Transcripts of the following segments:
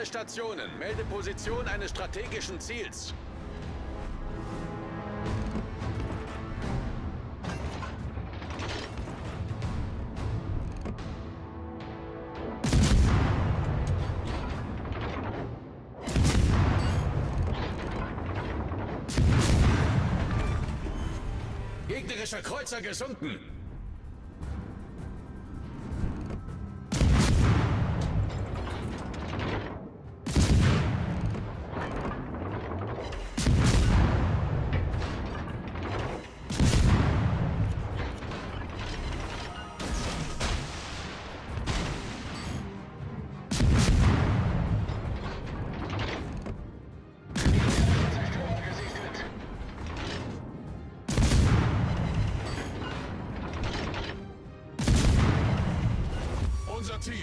alle Stationen. Melde Position eines strategischen Ziels. Gegnerischer Kreuzer gesunken.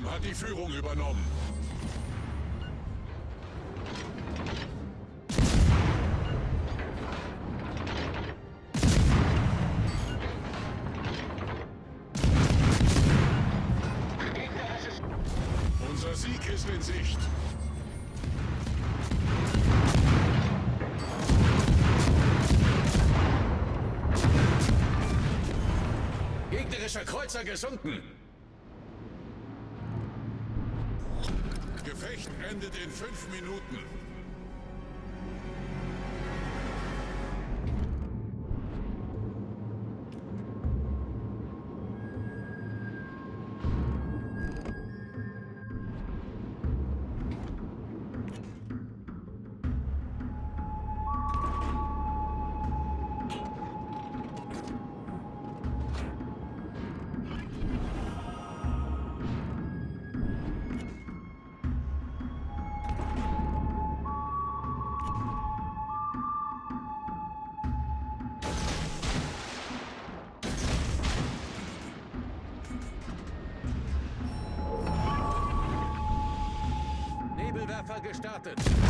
Hat die Führung übernommen. Unser Sieg ist in Sicht. Gegnerischer Kreuzer gesunken. Endet in fünf Minuten. got it.